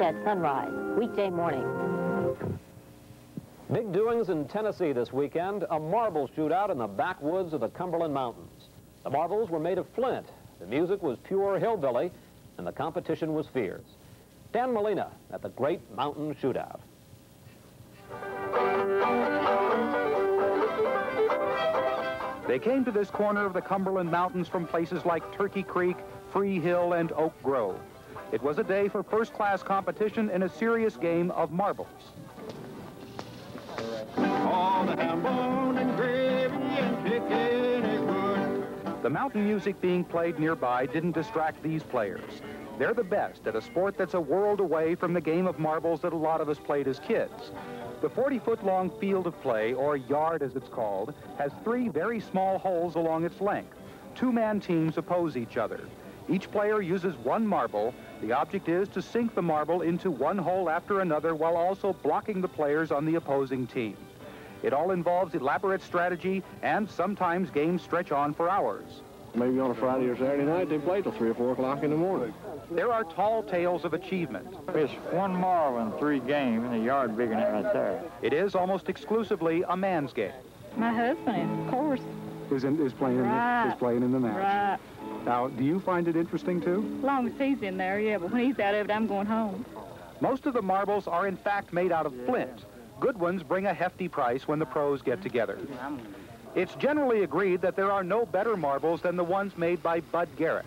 It's at sunrise, weekday morning. Big doings in Tennessee this weekend, a marble shootout in the backwoods of the Cumberland Mountains. The marbles were made of flint, the music was pure hillbilly, and the competition was fierce. Dan Molina at the Great Mountain Shootout. They came to this corner of the Cumberland Mountains from places like Turkey Creek, Free Hill, and Oak Grove. It was a day for first-class competition in a serious game of marbles. The mountain music being played nearby didn't distract these players. They're the best at a sport that's a world away from the game of marbles that a lot of us played as kids. The 40-foot-long field of play, or yard as it's called, has three very small holes along its length. Two-man teams oppose each other. Each player uses one marble. The object is to sink the marble into one hole after another while also blocking the players on the opposing team. It all involves elaborate strategy, and sometimes games stretch on for hours. Maybe on a Friday or Saturday night, they play till 3 or 4 o'clock in the morning. There are tall tales of achievement. It's one marble in three games in a yard bigger than that right there. It is almost exclusively a man's game. My husband, of course. Is, in, is, playing, right. in the, is playing in the match. Right. Now, do you find it interesting, too? Long as he's in there, yeah, but when he's out of it, I'm going home. Most of the marbles are, in fact, made out of flint. Good ones bring a hefty price when the pros get together. It's generally agreed that there are no better marbles than the ones made by Bud Garrett.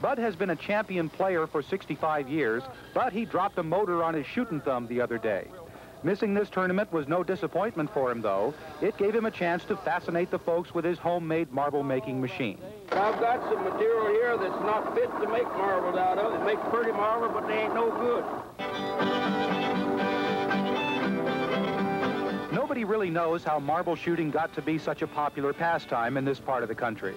Bud has been a champion player for 65 years, but he dropped a motor on his shooting thumb the other day. Missing this tournament was no disappointment for him, though. It gave him a chance to fascinate the folks with his homemade marble-making machine. I've got some material here that's not fit to make marbles out of. It makes pretty marble, but they ain't no good. Nobody really knows how marble shooting got to be such a popular pastime in this part of the country.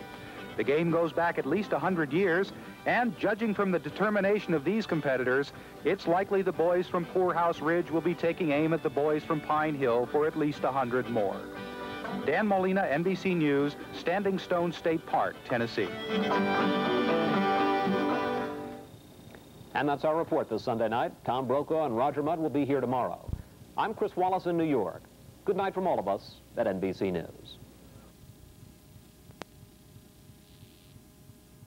The game goes back at least 100 years, and judging from the determination of these competitors, it's likely the boys from Poorhouse Ridge will be taking aim at the boys from Pine Hill for at least 100 more. Dan Molina, NBC News, Standing Stone State Park, Tennessee. And that's our report this Sunday night. Tom Brokaw and Roger Mudd will be here tomorrow. I'm Chris Wallace in New York. Good night from all of us at NBC News.